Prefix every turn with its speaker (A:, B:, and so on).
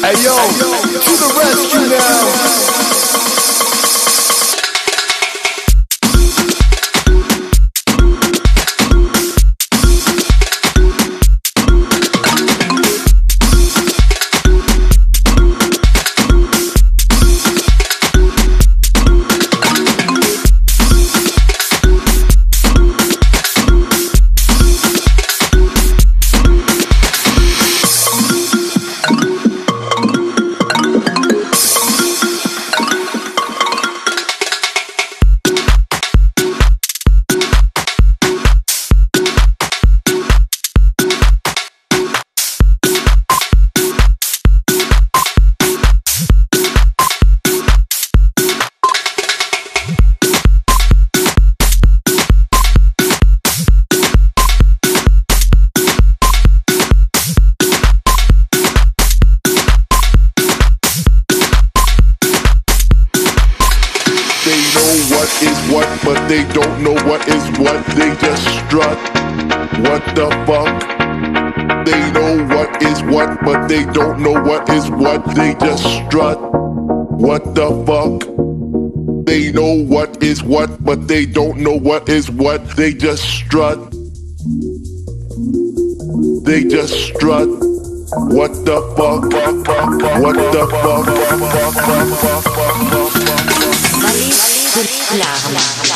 A: Hey yo, to the rescue now. What, but they don't know what is what. They just strut. What the fuck? They know what is what, but they don't know what is what. They just strut. What the fuck? They know what is what, but they don't know what is what. They just strut. They just strut. What the fuck? What the fuck?
B: l'arme.